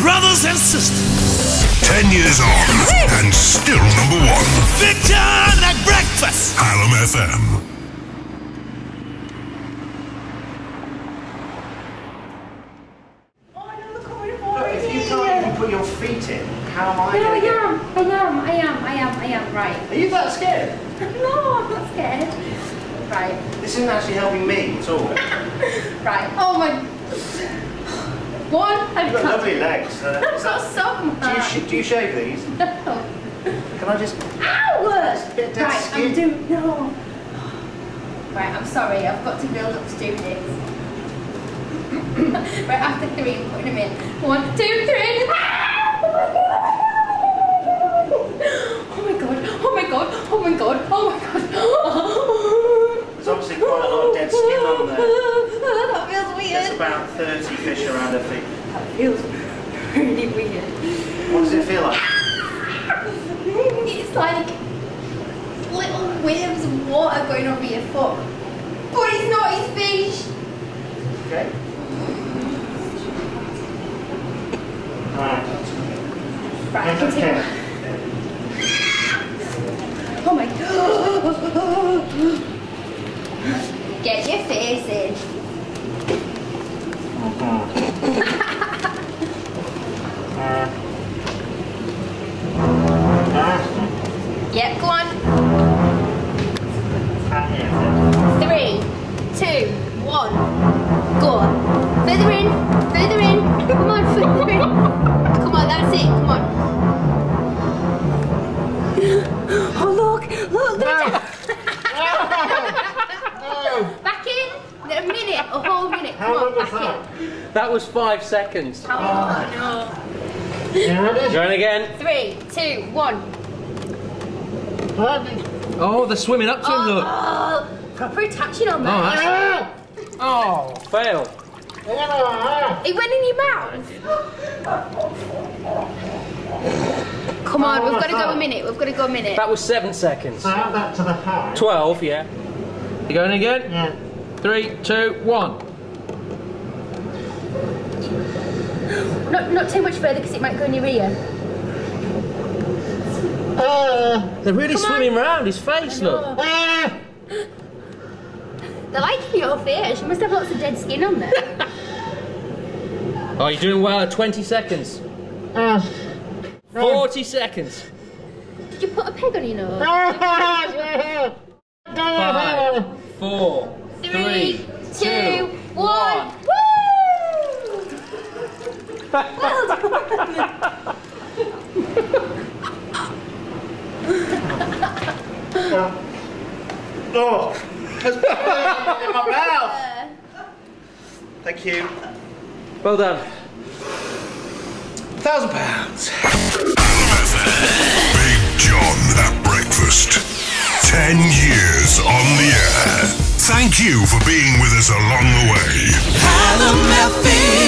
brothers and sisters. Ten years on and still number one. Victor at breakfast. Hallam FM. Look, if you can't even put your feet in, how am I No, I going to get am. I am. I am. I am. I am. Right. Are you that scared? No, I'm not scared. Right. This isn't actually helping me at all. Right. Oh my. One. I You've got lovely legs. Uh, not that- so do, you sh- do you shave these? No. Can I just... Ow! bit of dead Right. skin. I'm doing. No. Right. I'm sorry. I've got to build up to do this. right after three, putting them in. One, two, three. Oh my god! Oh my god! Oh my god! Oh my god! There's obviously quite a lot of dead skin on there. That feels There's weird. about 30 around. That feels really weird. What does it feel like? It's like little waves of water going over your foot. But it's not his fish. Okay. Alright. Right, I Okay. Oh my god. Get your face in. That? was five seconds. Oh no. Going again. Three, two, one. Oh, they're swimming up to him, look. Oh, proper attaching on Oh, that. that's... Oh, fail. It went in your mouth. Come on, we've got to go a minute. We've got to go a minute. That was seven seconds. Add that to the heart. Twelve, yeah. You going again? Yeah. Three, two, one. Not, not too much further because it might go in your ear. Ah, they're really Come on. swimming around his face, look. Oh. They're liking your fish. You must have lots of dead skin on there. Oh, you're doing well at 20 seconds. Ah. 40 seconds. Did you put a peg on your nose? Five, four, Three, three, two, one. Woo! Well. Oh! There's blood in my mouth! Thank you. Well done. Thousand pounds. Big John at breakfast. Ten years on the air. Thank you for being with us along the way. Hallam FM.